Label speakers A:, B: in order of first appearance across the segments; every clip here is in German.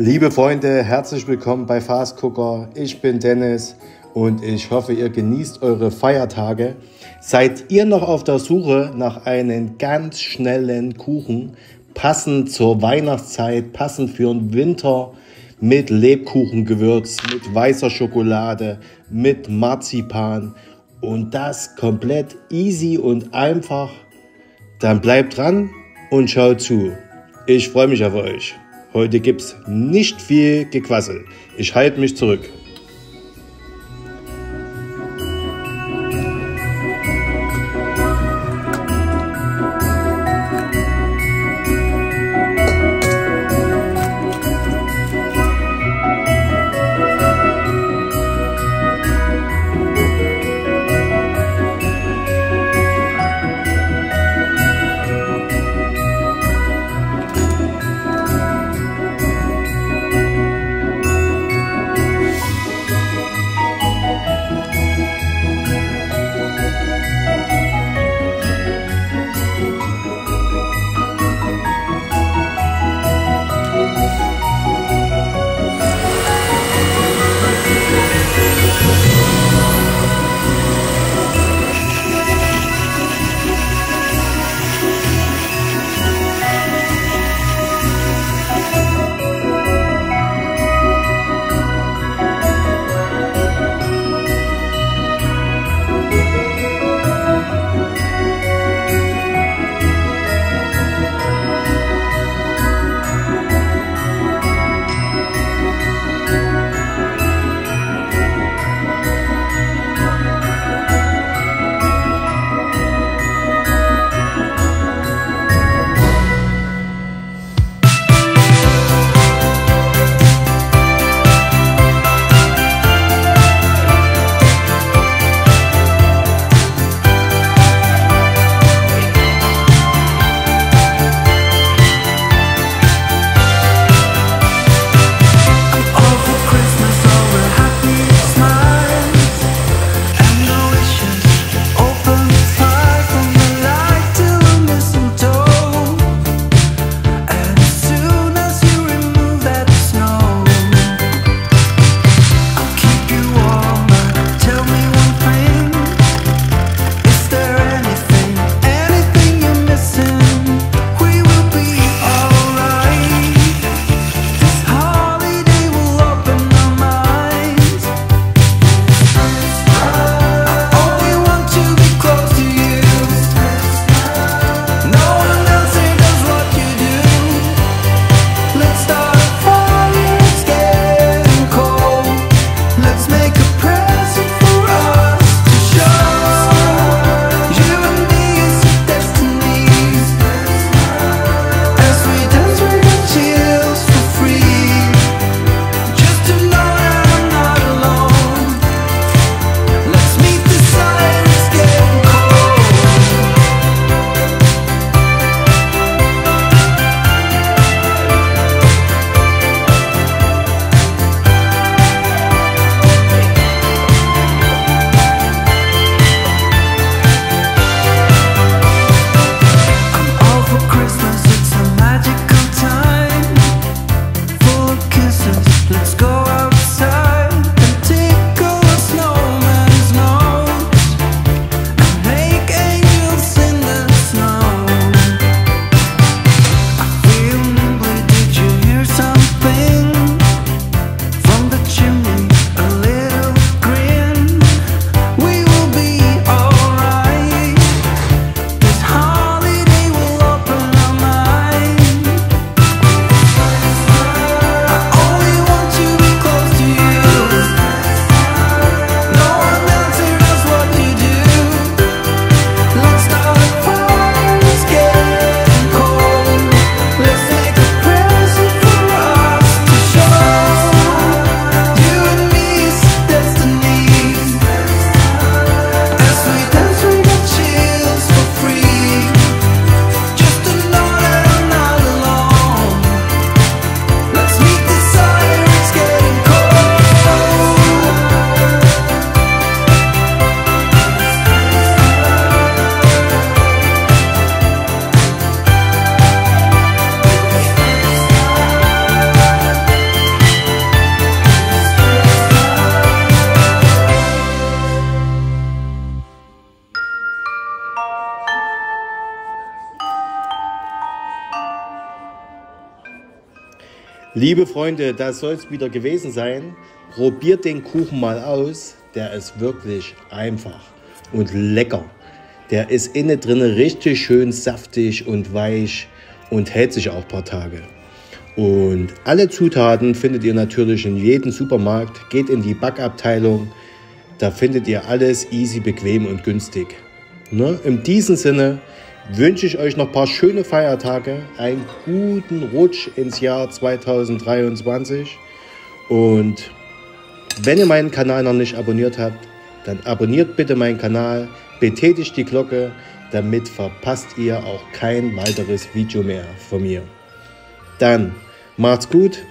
A: Liebe Freunde, herzlich willkommen bei Fast Cooker. Ich bin Dennis und ich hoffe, ihr genießt eure Feiertage. Seid ihr noch auf der Suche nach einem ganz schnellen Kuchen, passend zur Weihnachtszeit, passend für den Winter, mit Lebkuchengewürz, mit weißer Schokolade, mit Marzipan und das komplett easy und einfach? Dann bleibt dran und schaut zu. Ich freue mich auf euch. Heute gibt's nicht viel Gequassel. Ich halte mich zurück. Liebe Freunde, das soll es wieder gewesen sein. Probiert den Kuchen mal aus. Der ist wirklich einfach und lecker. Der ist innen drin richtig schön saftig und weich und hält sich auch ein paar Tage. Und alle Zutaten findet ihr natürlich in jedem Supermarkt. Geht in die Backabteilung. Da findet ihr alles easy, bequem und günstig. Ne? In diesem Sinne wünsche ich euch noch ein paar schöne Feiertage, einen guten Rutsch ins Jahr 2023 und wenn ihr meinen Kanal noch nicht abonniert habt, dann abonniert bitte meinen Kanal, betätigt die Glocke, damit verpasst ihr auch kein weiteres Video mehr von mir. Dann macht's gut,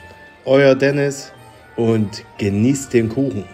A: euer Dennis und genießt den Kuchen.